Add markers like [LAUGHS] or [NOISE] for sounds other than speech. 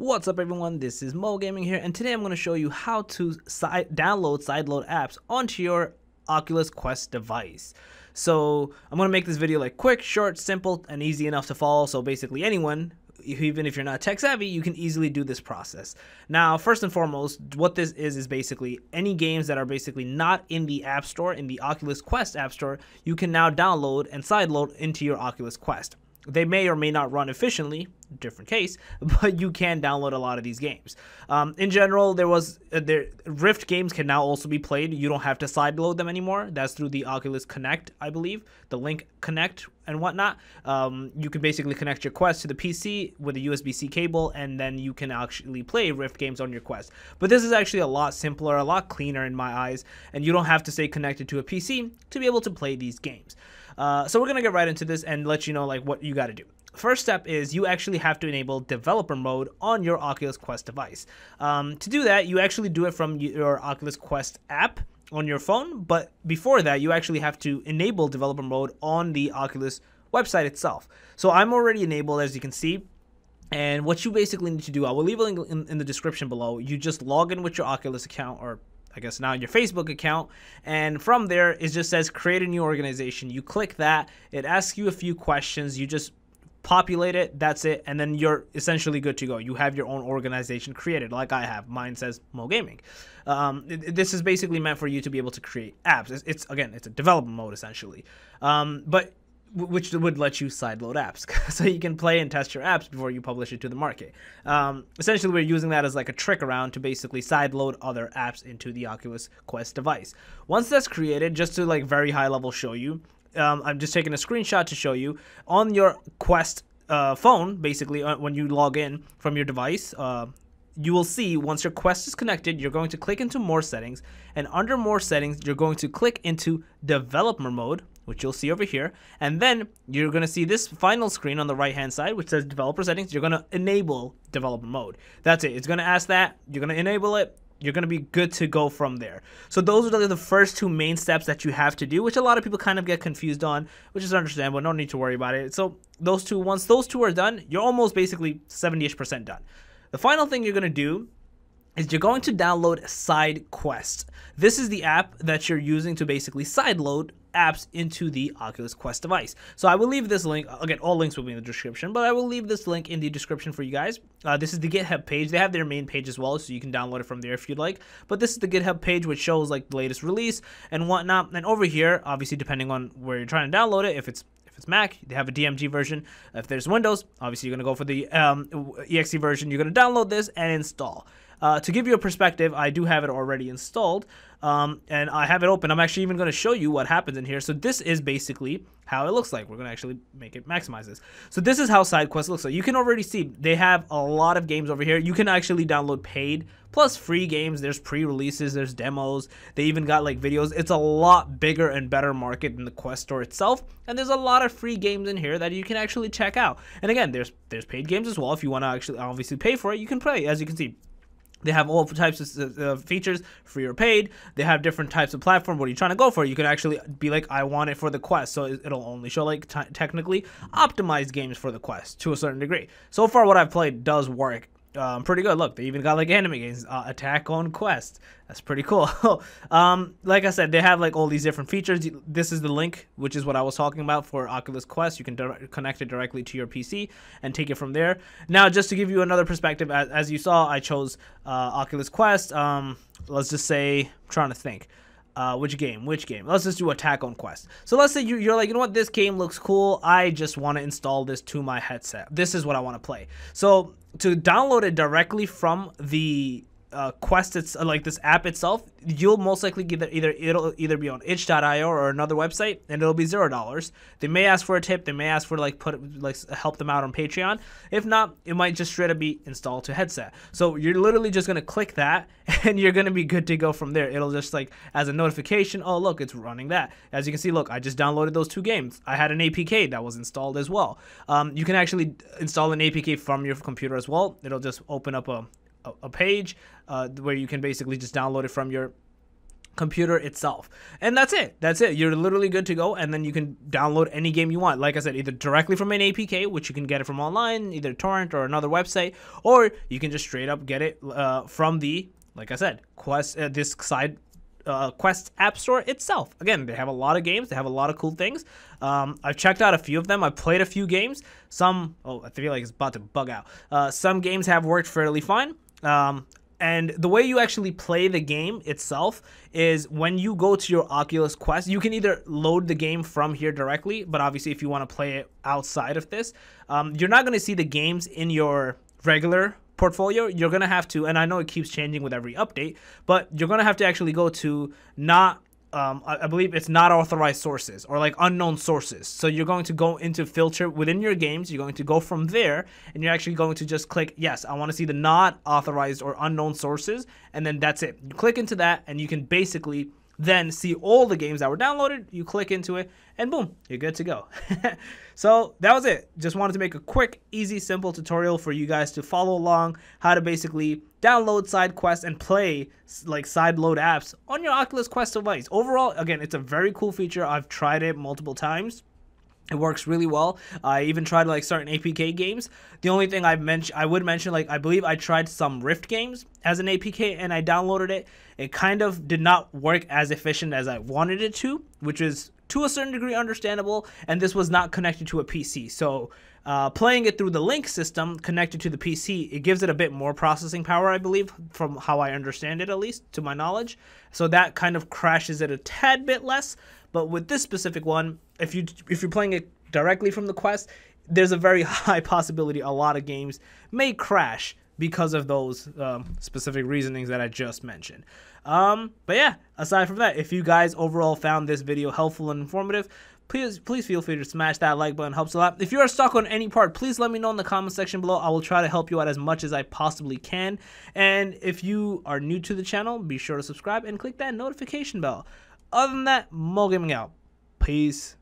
What's up everyone, this is Moe Gaming here and today I'm going to show you how to download sideload apps onto your Oculus Quest device. So I'm going to make this video like quick, short, simple, and easy enough to follow so basically anyone, even if you're not tech savvy, you can easily do this process. Now first and foremost, what this is is basically any games that are basically not in the App Store, in the Oculus Quest App Store, you can now download and sideload into your Oculus Quest. They may or may not run efficiently, different case, [LAUGHS] but you can download a lot of these games. Um, in general, there was uh, there Rift games can now also be played. You don't have to sideload them anymore. That's through the Oculus Connect, I believe, the Link Connect and whatnot. Um, you can basically connect your Quest to the PC with a USB-C cable, and then you can actually play Rift games on your Quest. But this is actually a lot simpler, a lot cleaner in my eyes, and you don't have to stay connected to a PC to be able to play these games. Uh, so we're gonna get right into this and let you know like what you got to do. First step is you actually have to enable developer mode on your Oculus Quest device. Um, to do that, you actually do it from your Oculus Quest app on your phone, but before that, you actually have to enable developer mode on the Oculus website itself. So I'm already enabled, as you can see. And what you basically need to do, I will leave a link in, in the description below. You just log in with your Oculus account or I guess now your Facebook account. And from there, it just says create a new organization. You click that, it asks you a few questions. You just populate it, that's it, and then you're essentially good to go. You have your own organization created, like I have. Mine says Moe Gaming. Um, this is basically meant for you to be able to create apps. It's, it's again, it's a development mode essentially. Um, but which would let you sideload apps. [LAUGHS] So you can play and test your apps before you publish it to the market. Um, essentially we're using that as like a trick around to basically sideload other apps into the oculus quest device. Once that's created just to like very high level show you um, i'm just taking a screenshot to show you. On your quest uh, phone basically uh, when you log in from your device uh, you will see once your quest is connected, you're going to click into more settings and under more settings, you're going to click into developer mode, which you'll see over here. And then you're going to see this final screen on the right hand side, which says developer settings. You're going to enable developer mode. That's it. It's going to ask that. You're going to enable it. You're going to be good to go from there. So those are the first two main steps that you have to do, which a lot of people kind of get confused on, which is understandable. No need to worry about it. So those two, once those two are done, you're almost basically 70ish percent done. The final thing you're going to do is you're going to download SideQuest. This is the app that you're using to basically sideload apps into the Oculus Quest device. So I will leave this link, again, all links will be in the description, but I will leave this link in the description for you guys. Uh, this is the GitHub page. They have their main page as well, so you can download it from there if you'd like. But this is the GitHub page, which shows like the latest release and whatnot. And over here, obviously, depending on where you're trying to download it, if it's if it's Mac, they have a DMG version. If there's Windows, obviously you're going to go for the um, EXE version. You're going to download this and install. Uh, to give you a perspective, I do have it already installed, um, and I have it open. I'm actually even going to show you what happens in here. So this is basically how it looks like. We're going to actually make it maximize this. So this is how SideQuest looks like. You can already see they have a lot of games over here. You can actually download paid plus free games. There's pre-releases, there's demos. They even got like videos. It's a lot bigger and better market than the Quest store itself. And there's a lot of free games in here that you can actually check out. And again, there's there's paid games as well. If you want to actually obviously pay for it, you can play. As you can see, they have all types of uh, features, free or paid. They have different types of platform. What are you trying to go for? You can actually be like, I want it for the Quest, so it'll only show like technically optimized games for the Quest to a certain degree. So far, what I've played does work um, pretty good. Look, they even got like anime games, uh, Attack on Quest. That's pretty cool. [LAUGHS] um, like I said, they have like all these different features. This is the link, which is what I was talking about for Oculus Quest. You can connect it directly to your PC and take it from there. Now, just to give you another perspective, as, as you saw, I chose uh, Oculus Quest. Um, let's just say, I'm trying to think. Uh, which game? Which game? Let's just do Attack on Quest. So let's say you're, like, you know what, this game looks cool. I just want to install this to my headset. This is what I want to play. So to download it directly from the uh, Quest, it's uh, like this app itself, you'll most likely get it either it'll either be on itch.io or another website, and it'll be zero dollars. They may ask for a tip, they may ask for like put like help them out on Patreon. If not, it might just straight up be installed to headset. So you're literally just gonna click that, [LAUGHS] and you're gonna be good to go from there. It'll just like as a notification, oh look, it's running that. As you can see, look, I just downloaded those two games. I had an APK that was installed as well. Um, you can actually install an APK from your computer as well. It'll just open up a a, page uh, where you can basically just download it from your computer itself. And that's it. That's it. You're literally good to go. And then you can download any game you want. Like I said, either directly from an APK, which you can get it from online, either torrent or another website, or you can just straight up get it uh, from the, like I said, Quest, uh, this side uh, Quest App Store itself. Again, they have a lot of games. They have a lot of cool things. Um, I've checked out a few of them. I've played a few games. Some, oh, I feel like it's about to bug out. Uh, some games have worked fairly fine. Um, and the way you actually play the game itself is when you go to your Oculus Quest, you can either load the game from here directly, but obviously, if you want to play it outside of this, um, you're not going to see the games in your regular portfolio. You're going to have to, and I know it keeps changing with every update, but you're going to have to actually go to not um, I, I, believe it's not authorized sources or like unknown sources. So you're going to go into filter within your games. You're going to go from there and you're actually going to just click, yes, I want to see the not authorized or unknown sources. And then that's it. You click into that and you can basically then see all the games that were downloaded. You click into it, and boom, you're good to go. [LAUGHS] so that was it. Just wanted to make a quick, easy, simple tutorial for you guys to follow along how to basically download side quests and play like side load apps on your Oculus Quest device. Overall, again, it's a very cool feature. I've tried it multiple times. It works really well. I even tried like certain APK games. The only thing I mentioned, I would mention, like I believe I tried some Rift games as an APK and I downloaded it. It kind of did not work as efficient as I wanted it to, which is to a certain degree understandable. And this was not connected to a PC, so uh, playing it through the link system connected to the PC, it gives it a bit more processing power, I believe, from how I understand it, at least to my knowledge. So that kind of crashes it a tad bit less. But with this specific one, if you if you're playing it directly from the Quest, there's a very [LAUGHS] high possibility a lot of games may crash because of those um, specific reasonings that I just mentioned. Um, but yeah, aside from that, if you guys overall found this video helpful and informative, please please feel free to smash that like button. Helps a lot. If you are stuck on any part please let me know in the comment section below. I will try to help you out as much as i possibly can. And if you are new to the channel be sure to subscribe and click that notification bell other than that moe gaming out. Peace